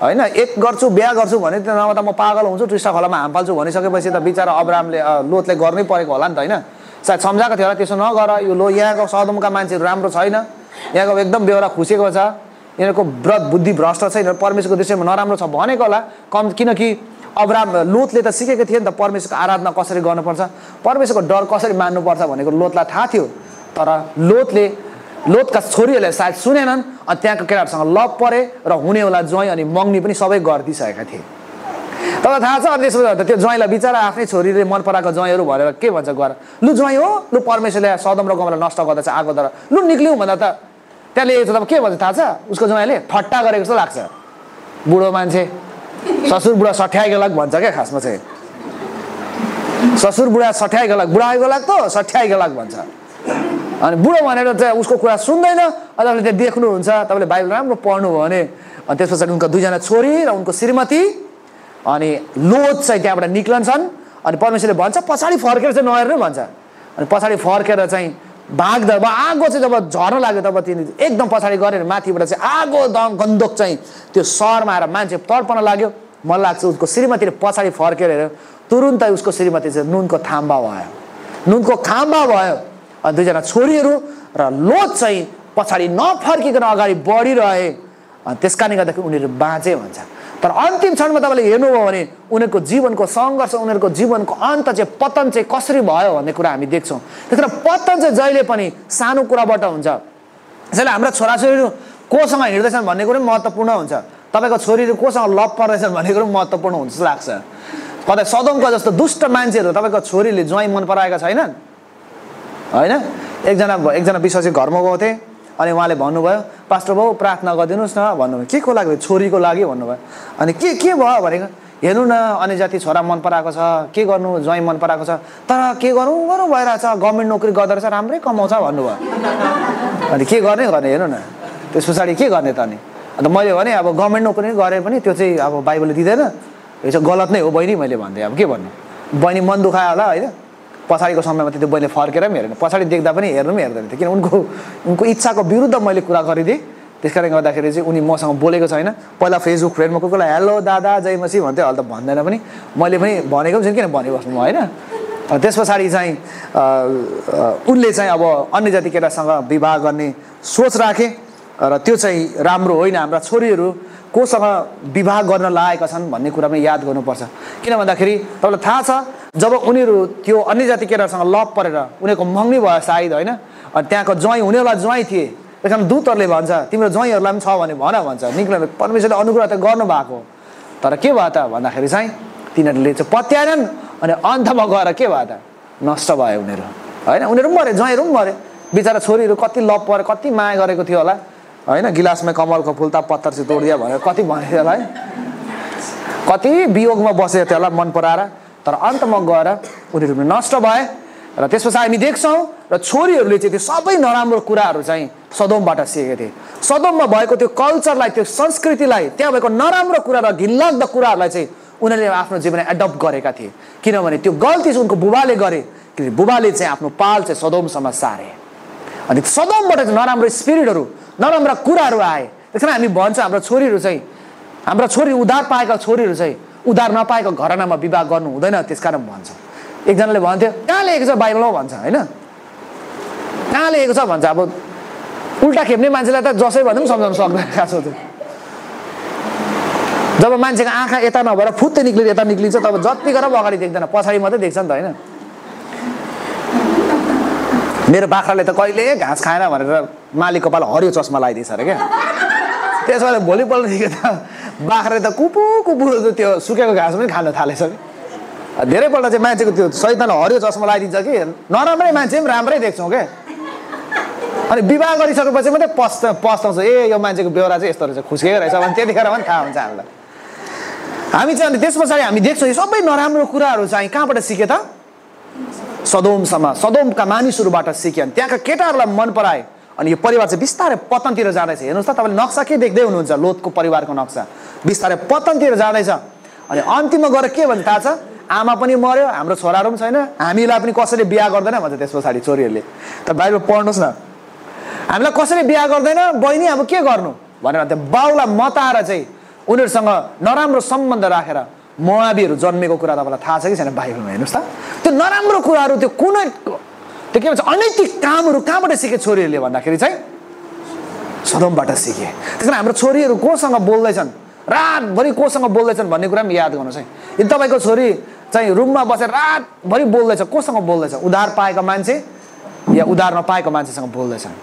होइन एक गर्छु बिहा गर्छु भने त नभए त म पागल हुन्छु टिस्टा खोलामा हाम फाल्छु भनिसकेपछि त बिचरा अब्रामले लोतले गर्नै परेको होला नि त होइन? सायद सम्झाएको थियो होला त्यसो नगर यो लो यहाँको सदमका मान्छेहरू राम्रो छैन। यहाँको एकदम बेहोरा खुसेको छ। यिनीहरूको व्रत बुद्धि भ्रष्ट छ यिनीहरू परमेश्वरको दृश्यमा नराम्रो छ भनेको होला। कम किनकि अब्राम लोतले त सिकेको थियो नि त परमेश्वरको आराधना कसरी गर्नुपर्छ। परमेश्वरको डर कसरी मान्नुपर्छ भनेको लोतलाई थाहा थियो। तर लोतले लोतका छोरीहरूले सायद सुनेनन् अनि त्यहाँको केटाहरूसँग लभ परे र हुनेवाला ज्वाइँ अनि मग्नी पनि सबै गरिदिइसकेका थिए। तपाईँलाई थाहा छ अनि त्यसो त्यो ज्वाइँलाई बिचरा आफ्नै छोरीले मन पराएको ज्वाइँहरू भनेर के भन्छ गएर लु ज्वाइँ हो लु परमेश्वरले सदम र गमलाई नष्ट गर्दैछ आगोद्वारा लु निक्ल्यौँ भन्दा त त्यहाँ लेखेको छ के भन्छ थाहा छ? उसको ज्वाइँले ठट्टा गरेको जस्तो लाग्छ। बुढो मान्छे ससुर बुढा सठ्याएको लाग भन्छ क्या खासमा चाहिँ। ससुर बुढा सठ्याएको लाग बुढाएको लाग त सठ्याएको लाग भन्छ। अनि बुढो भनेर चाहिँ उसको कुरा सुन्दैन। अनि तपाईँले त्यहाँ देख्नुहुन्छ तपाईँले बाइबल राम्रो पढ्नुभयो भने। अनि त्यस पछाडि उनका दुईजना छोरी र उनको श्रीमती अनि लोद चाहिँ त्यहाँबाट निक्लन्छन्। अनि परमेश्वरले भन्छ पछाडि फर्केर चाहिँ नहेर्नु भन्छ। अनि पछाडि फर्केर चाहिँ भाग्दा अब आगो चाहिँ जब झर्न लाग्यो तब तिनी एकदम पछाडि गरेर माथिबाट चाहिँ आगो दम गन्दोक चाहिँ त्यो सहरमा आएर मान्छे तर्पन लाग्यो। मलाई लाग्छ उसको श्रीमतीले पछाडि फर्केर हेऱ्यो। तुरुन्तै उसको श्रीमती चाहिँ नुनको थाम्बा भयो। नुनको खाम्बा भयो। दुईजना छोरीहरू र लोत चाहिँ पछाडि नफर्किकन अगाडि बढिरहे त्यस कारणले गर्दाखेरि उनीहरू बाँचे भन्छ तर अन्तिम क्षणमा तपाईँले हेर्नुभयो भने उनीहरूको जीवनको सङ्घर्ष उनीहरूको जीवनको अन्त चाहिँ पतन चाहिँ कसरी भयो भन्ने कुरा हामी देख्छौँ त्यस पतन चाहिँ जहिले पनि सानो कुराबाट हुन्छ त्यसैले हाम्रा छोराछोरीहरू कोसँग हिँड्दैछन् भन्ने कुरो महत्त्वपूर्ण हुन्छ तपाईँको छोरीहरू कोसँग लभ पर्दैछन् भन्ने कुरो महत्त्वपूर्ण हुन्छ जस्तो लाग्छ कतै सदमको जस्तो दुष्ट मान्छेहरू तपाईँको छोरीले ज्वाइँ मन पराएका छैनन् होइन? एकजना एकजना विश्वासी घरमा गएको थिएँ अनि उहाँले भन्नुभयो पास्टर बाउ प्रार्थना गरिदिनुहोस् न। भन्नुभयो के को लागि? छोरीको लागि? भन्नुभयो। अनि के के भयो भनेको हेर्नु न अनि जाति छोरा मन पराएको छ के गर्नु? ज्वाइँ मन पराएको छ। तर के गरौँ गरौँ भइरहेछ। गभर्मेन्ट नोकरी रहेछ राम्रै कमाउँछ। भन्नुभयो। अनि के गर्ने गर्ने हेर्नु न। त्यस पछाडि के गर्ने त अनि? अन्त मैले भने अब गभर्मेन्ट नोकरी गरे पनि त्यो चाहिँ अब बाइबलले दिँदैन। यो चाहिँ गलत नै हो बहिनी। मैले भन्थेँ। अब के भन्नु? बहिनी मन दुखायो होला होइन? पछाडिको समयमा त्यो बहिनी फर्केर पनि हेरेन। पछाडि देख्दा पनि हेर्नु पनि हेर्दैन थियो किन उनको उनको इच्छाको विरुद्ध मैले कुरा गरिदिएँ त्यस कारणले गर्दाखेरि चाहिँ उनी मसँग बोलेको छैन। पहिला फेसबुक फ्रेन्डमा कोही कोही हेलो दादा जय मसी भन्थ्यो। अहिले त भन्दैन पनि। मैले पनि भनेको छैन किन भनिबस्नु होइन? त्यस पछाडि चाहिँ उनले चाहिँ अब अन्य जाति केटासँग विवाह गर्ने सोच राखे। र त्यो चाहिँ राम्रो होइन हाम्रा छोरीहरू। कोसँग विवाह गर्न लागेका छन् भन्ने कुरा पनि याद गर्नुपर्छ। किन भन्दाखेरि तपाईँलाई थाहा छ जब उनीहरू त्यो अन्य जाति केटासँग लभ परेर उनीहरूको मङ्गनी भयो सायद होइन? अनि त्यहाँको ज्वाइँ हुनेवाला ज्वाइँ थिए। त्यस कारण दूतहरूले भन्छ तिम्रो ज्वाइँहरूलाई पनि छ भने भन भन्छ। निक्ल परमेश्वरले अनुग्रह त गर्नुभएको तर के भयो त? भन्दाखेरि चाहिँ तिनीहरूले चाहिँ पत्याएनन् अनि अन्तमा गएर के भयो त? नष्ट भयो उनीहरू। होइन? उनीहरू पनि मरे ज्वाइँहरू पनि मरे। बिचरा छोरीहरू कति लभ परे कति माया गरेको थियो होला। होइन गिलासमा कमलको फुल त पत्तर चाहिँ तोडिदियो भनेर कति होला है कति वियोगमा बसेको थियो होला मन पराएर। तर अन्तमा गएर उनीहरू नष्ट भए र त्यस पछाडि हामी देख्छौँ र छोरीहरूले चाहिँ त्यो सबै नराम्रो कुराहरू चाहिँ सदोमबाट सिकेको थिए। सदोममा भएको त्यो कल्चरलाई त्यो संस्कृतिलाई त्यहाँ भएको नराम्रो कुरा र घिनलाग्दो कुराहरूलाई चाहिँ उनीहरूले आफ्नो जीवनमा एडप्ट गरेका थिए। किनभने त्यो गल्ती चाहिँ उनको बुबाले गरे किनभने बुबाले चाहिँ आफ्नो पाल चाहिँ सदोमसम्म सारे। अनि सदोमबाट चाहिँ नराम्रो स्पिरिटहरू नराम्रा कुराहरू आए। त्यस कारण हामी भन्छौँ हाम्रो छोरीहरू चाहिँ हाम्रा छोरी उधार पाएका छोरीहरू चाहिँ उधार नपाएको घरनामा विवाह गर्नु हुँदैन त्यस कारण भन्छ। एकजनाले भन्थ्यो कहाँ लेखेको छ बाइबलमा भन्छ होइन? कहाँ लेखेको छ? भन्छ अब उल्टा खेप्ने मान्छेलाई त जसै भन्दा पनि सम्झाउनु सक्दैन खास त्यो जब मान्छेको आँखा यता नभएर फुत्तै निक्लिन्छ यता निक्लिन्छ तब जति गरेर अगाडि देख्दैन पछाडि मात्रै देख्छ नि त होइन? मेरो बाख्राले त कहिले घाँस खाएन भनेर मालिकको पालो हरियो चस्मा लगाइदिएछ अरे क्या। त्यसो भए भोलिपल्टदेखि त बाख्राले त कुपु कुपु त्यो सुकेको घाँस पनि खान थालेछ कि धेरैपल्ट चाहिँ मान्छेको त्यो सैतन हरियो चस्मा लगाइदिन्छ कि। नराम्रै मान्छे पनि राम्रै देख्छौँ क्या। अनि विवाह गरिसकेपछि मात्रै पस्छ पस्ताउँछ। ए यो मान्छेको बेहोरा चाहिँ यस्तो रहेछ खुस्केको रहेछ भने त्यतिखेर पनि थाहा हुन्छ हामीलाई। हामी चाहिँ अनि त्यस पछाडि हामी देख्छौँ यो सबै नराम्रो कुराहरू चाहिँ कहाँबाट सिके त? सदोमसम्म सदोमका मानिसहरूबाट सिक्यो अनि त्यहाँका केटाहरूलाई मन पराए। अनि यो परिवार चाहिँ बिस्तारै पतनतिर जाँदैछ। हेर्नुहोस् त तपाईँले नक्सा के देख्दै हुनुहुन्छ? लोतको परिवारको नक्सा। बिस्तारै पतनतिर जाँदैछ। अनि अन्तिममा गएर के भन्छ थाहा छ? आमा पनि मऱ्यो हाम्रो छोराहरू पनि छैन। हामीलाई पनि कसैले बिहा गर्दैन भन्छ त्यस पछाडि छोरीहरूले। त बाहिर पढ्नुहोस् न। हामीलाई कसैले बिहा गर्दैन? बहिनी अब के गर्नु? भनेर त्यो बाउलाई मताएर चाहिँ उनीहरूसँग नराम्रो सम्बन्ध राखेर मुहाबीहरू जन्मेको कुरा तपाईँलाई थाहा छ कि छैन बाइबलमा? हेर्नुहोस् त। त्यो नराम्रो कुराहरू त्यो कुनै त्यो के भन्छ अनैतिक कामहरू कहाँबाट सिके छोरीहरूले भन्दाखेरि चाहिँ? सदमबाट सिके। त्यस कारण हाम्रो छोरीहरू कोसँग बोल्दैछन्? रातभरि कोसँग बोल्दैछन् भन्ने कुरा पनि याद गर्नुहोस् है। यदि तपाईँको छोरी चाहिँ रुममा बसेर रातभरि बोल्दैछ कोसँग बोल्दैछ? उधार पाएको मान्छे या उधार नपाएको मान्छेसँग बोल्दैछन्?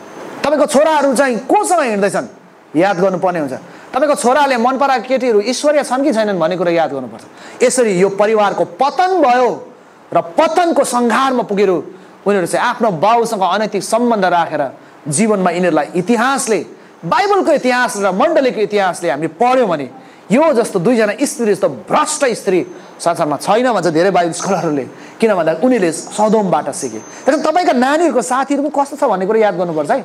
तपाईँको छोराहरू चाहिँ कोसँग हिँड्दैछन्? याद गर्नुपर्ने हुन्छ। तपाईँको छोराले मन पराएको केटीहरू ईश्वरीय छन् कि छैनन् भन्ने कुरा याद गर्नुपर्छ। यसरी यो परिवारको पतन भयो र पतनको सङ्घारमा पुगेर उनीहरू चाहिँ आफ्नो बाउसँग अनैतिक सम्बन्ध राखेर जीवनमा यिनीहरूलाई इतिहासले बाइबलको इतिहास र मण्डलीको इतिहासले हामीले पढ्यौँ भने यो जस्तो दुईजना स्त्री जस्तो भ्रष्ट स्त्री संसारमा छैन भन्छ धेरै बाइबल स्कलरहरूले। किन भन्दा उनीहरूले सदोमबाट सिके। तर तपाईँका नानीहरूको साथीहरू पनि कस्तो छ भन्ने कुरा याद गर्नुपर्छ है।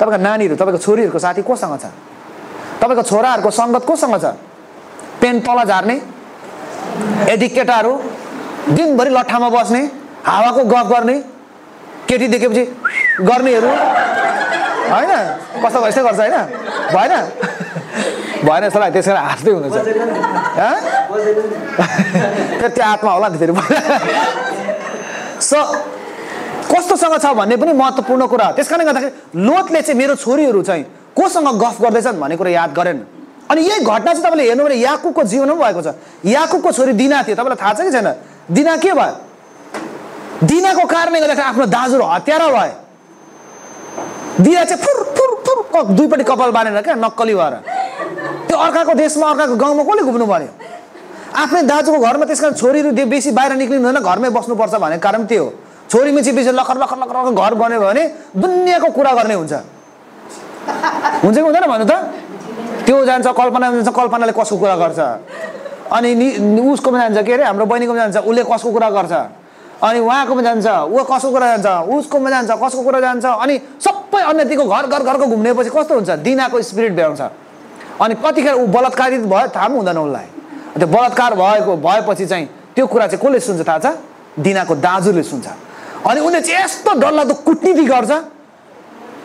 तपाईँको नानीहरू तपाईँको छोरीहरूको साथी कोसँग छ? तपाईँको छोराहरूको सङ्गत कोसँग छ? पेन तल झार्ने एडिकेटाहरू दिनभरि लट्ठामा बस्ने हावाको गफ गर्ने केटी देखेपछि गर्नेहरू? होइन? कस्तो यस्तै गर्छ होइन? भएन? भएन जस्तो लाग्यो त्यसै हाँस्दै हुनुहुन्छ। त्यो आत्मा होला नि फेरि। स कस्तोसँग छ भन्ने पनि महत्त्वपूर्ण कुरा त्यस कारणले गर्दाखेरि लोतले चाहिँ मेरो छोरीहरू चाहिँ कोसँग गफ गर्दैछन् भन्ने कुरा याद गरेन। अनि यही घटना चाहिँ तपाईँले हेर्नु भने याकुबको जीवनमा भएको छ। याकुबको छोरी दिना थियो। तपाईँलाई थाहा छ कि छैन? दिना के भयो? दिनाको कारणले गर्दाखेरि आफ्नो दाजुहरू हत्यारा भए। दिना चाहिँ फुर फुर फुर दुईपट्टि कपाल बाँधेर क्या नक्कली भएर। त्यो अर्काको देशमा अर्काको गाउँमा कसले घुम्नु पर्यो आफ्नै दाजुको घरमा त्यस कारण छोरीहरू बेसी बाहिर हुँदैन घरमै बस्नुपर्छ भनेको कारण त्यो हो। छोरी मिची बेसी लखर लखर लखर घर बन्यो भने दुनियाँको कुरा गर्ने हुन्छ। हुन्छ कि हुँदैन भन्नु त? त्यो जान्छ कल्पना जान्छ कल्पनाले कसको कुरा गर्छ? अनि नि उसकोमा जान्छ के अरे? हाम्रो बहिनीकोमा जान्छ उसले कसको कुरा गर्छ? अनि उहाँकोमा जान्छ ऊ कसको कुरा जान्छ? उसकोमा जान्छ कसको कुरा जान्छ? अनि सबै अन्यतिको घर घर घरको घुम्नेपछि कस्तो हुन्छ? दिनाको स्पिरिट भ्याउँछ। अनि कतिखेर ऊ बलात्कारित भयो थाहा पनि हुँदैन उसलाई। त्यो बलात्कार भएको भएपछि चाहिँ त्यो कुरा चाहिँ कसले सुन्छ थाहा छ? दिनाको दाजुले सुन्छ। अनि उसले चाहिँ यस्तो डरलाग्दो कुटनीति गर्छ।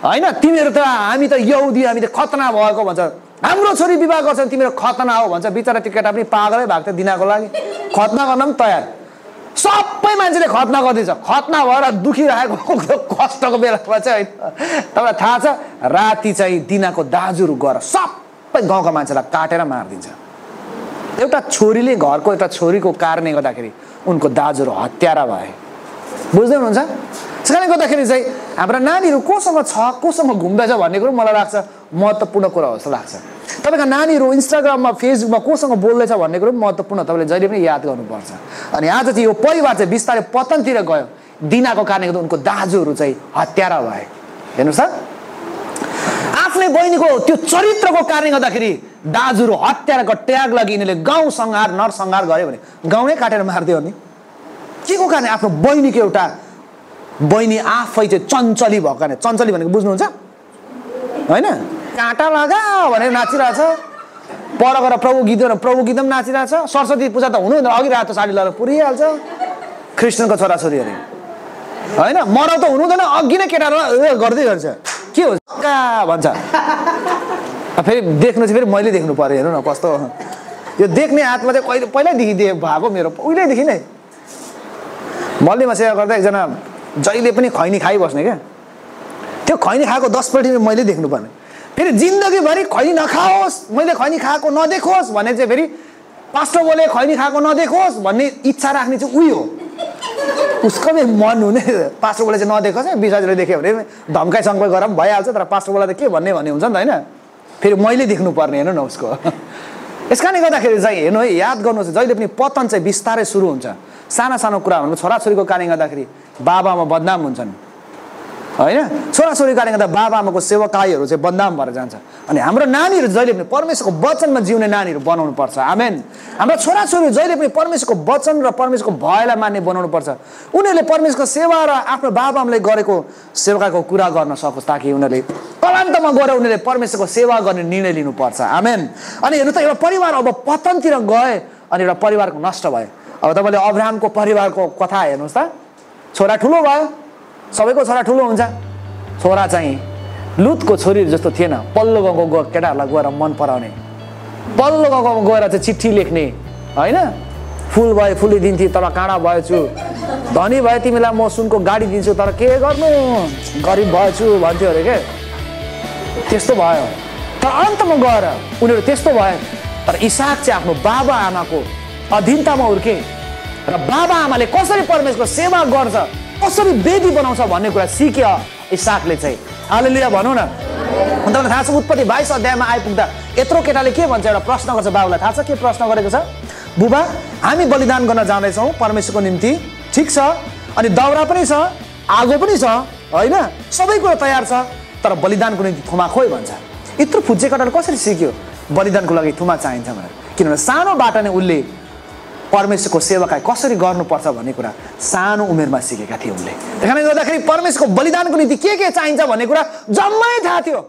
होइन तिमीहरू त हामी त यौदी हामी त खतना भएको भन्छ। हाम्रो छोरी विवाह गर्छन् तिमीहरू खतना हो भन्छ। बिचरा त्यो केटा पनि पागलै भएको थियो दिनाको लागि। खतना गर्न पनि तयार। सबै मान्छेले खतना गरिदिन्छ। खतना भएर दुखिरहेको कष्टको बेलामा चाहिँ होइन। तपाईँलाई थाहा छ राति चाहिँ दिनाको दाजुहरू गएर सबै गाउँका मान्छेलाई काटेर मारिदिन्छ। एउटा छोरीले घरको एउटा छोरीको कारणले गर्दाखेरि उनको दाजुहरू हत्यारा भए। बुझ्दै हुनुहुन्छ? त्यस कारणले गर्दाखेरि चाहिँ हाम्रा नानीहरू कोसँग छ कोसँग घुम्दैछ भन्ने कुरो मलाई लाग्छ महत्त्वपूर्ण कुरा हो जस्तो लाग्छ। तपाईँको नानीहरू इन्स्टाग्राममा फेसबुकमा कोसँग बोल्दैछ भन्ने कुरो महत्त्वपूर्ण तपाईँले जहिले पनि याद गर्नुपर्छ। अनि आज चाहिँ यो परिवार चाहिँ बिस्तारै पतनतिर गयो। दिनाको कारणले गर्दा उनको दाजुहरू चाहिँ हत्यारा भए। हेर्नुहोस् त। आफ्नै बहिनीको त्यो चरित्रको कारणले गर्दाखेरि दाजुहरू हत्याराको ट्याग लागि यिनीहरूले गाउँ सङ्हार नरसंहार गऱ्यो भने गाउँ नै काटेर मारिदियो नि। के को कारण आफ्नो बहिनीको एउटा बहिनी आफै चाहिँ चञ्चली भएको कारण चञ्चली भनेको बुझ्नुहुन्छ? होइन? काँटा लगा भनेर नाचिरहेछ। पर गएर प्रभु गीत प्रभु गीत पनि नाचिरहेछ। सरस्वती पूजा त हुनु अघि रातो साडी लगाएर पुरिहाल्छ। कृष्णको छोराछोरीहरू। होइन? मराउ त हुनु हुँदैन अघि नै केटाहरू गर्दै गर्छ। के हो? भन्छ। फेरि देख्नु चाहिँ फेरि मैले देख्नु पऱ्यो हेर्नु न कस्तो। यो देख्ने हातमा चाहिँ कहिले पहिल्यैदेखि भएको मेरो उहिलेदेखि नै। मल्लीमा सेवा गर्दा एकजना जहिले पनि खैनी खाइबस्ने क्या। त्यो खैनी खाएको दसपल्ट मैले देख्नुपर्ने फेरि जिन्दगीभरि खैनी नखाओस् मैले खैनी खाएको नदेखोस् भने चाहिँ फेरि पास्टर बोले खैनी खाएको नदेखोस् भन्ने इच्छा राख्ने चाहिँ उही हो। उसको पनि मन हुने। पास्टर बोले चाहिँ नदेखोस् है बिसाजीले देख्यो भने धम्काइ सङ्काइ गरेर पनि भइहाल्छ तर पास्टर बोला त के भन्ने भन्ने हुन्छ नि त होइन। फेरि मैले देख्नु पर्ने हेर्नु न उसको। यस कारणले गर्दाखेरि चाहिँ हेर्नु है याद गर्नुहोस् जहिले पनि पतन चाहिँ बिस्तारै सुरु हुन्छ। साना सानो कुरा भनेको छोराछोरीको कारणले गर्दाखेरि बाबामा बदनाम हुन्छन्। होइन? छोराछोरी कारणले गर्दा बाबा आमाको सेवकाईहरू चाहिँ बदनाम भएर जान्छ। अनि हाम्रो नानीहरू जहिले पनि परमेश्वरको वचनमा जिउने नानीहरू बनाउनु पर्छ आमेन। हाम्रो छोराछोरी जहिले पनि परमेश्वरको वचन र परमेश्वरको भयलाई मान्ने बनाउनु पर्छ उनीहरूले परमेश्वरको सेवा र आफ्नो बाबाआमाले गरेको सेवाको कुरा गर्न सकोस् ताकि उनीहरूले कलान्तमा गएर उनीहरूले परमेश्वरको सेवा गर्ने निर्णय लिनुपर्छ। आमेन। अनि हेर्नु त एउटा परिवार अब पतनतिर गए अनि एउटा परिवारको नष्ट भयो अब तपाईँले अब्राहमको परिवारको कथा हेर्नुहोस् त। छोरा ठुलो भयो। सबैको छोरा ठुलो हुन्छ। छोरा चाहिँ लुतको छोरीहरू जस्तो थिएन। पल्लो गाउँको गो केटाहरूलाई गएर मन पराउने। पल्लो गाउँमा गएर चाहिँ चिठी लेख्ने। होइन? फुल भयो फुलिदिन्थे तर काँडा भएछु धनी भयो तिमीलाई म सुनको गाडी दिन्छु तर के गर्नु? गरिब भएछु भन्थ्यो अरे के? त्यस्तो भयो। तर अन्तमा गएर उनीहरू त्यस्तो भयो। तर इसाक चाहिँ आफ्नो बाबा आमाको अधीनतामा हुर्के र बाबा आमाले कसरी परमेश्वरको सेवा गर्छ कसरी वेदी बनाउँछ भन्ने कुरा सिक्यो इसाकले चाहिँ। हालेलुया भनौँ न। तपाईँलाई थाहा छ उत्पत्ति बाइस अध्यायमा आइपुग्दा यत्रो केटाले के भन्छ एउटा प्रश्न गर्छ। बाबुलाई थाहा छ के प्रश्न गरेको छ? बुबा हामी बलिदान गर्न जाँदैछौँ परमेश्वरको निम्ति। ठिक छ? अनि दाउरा पनि छ आगो पनि छ होइन? सबै कुरो तयार छ तर बलिदानको निम्ति थुमा खोइ भन्छ। यत्रो फुच्चे कसरी सिक्यो? बलिदानको लागि थुमा चाहिन्छ भनेर। किनभने सानोबाट नै उसले परमेश्वरको सेवाकाई कसरी गर्नुपर्छ भन्ने कुरा सानो उमेरमा सिकेका थिए उनले। त्यही कारणले गर्दाखेरि परमेश्वरको बलिदानको निम्ति के के चाहिन्छ भन्ने कुरा जम्मै थाहा थियो।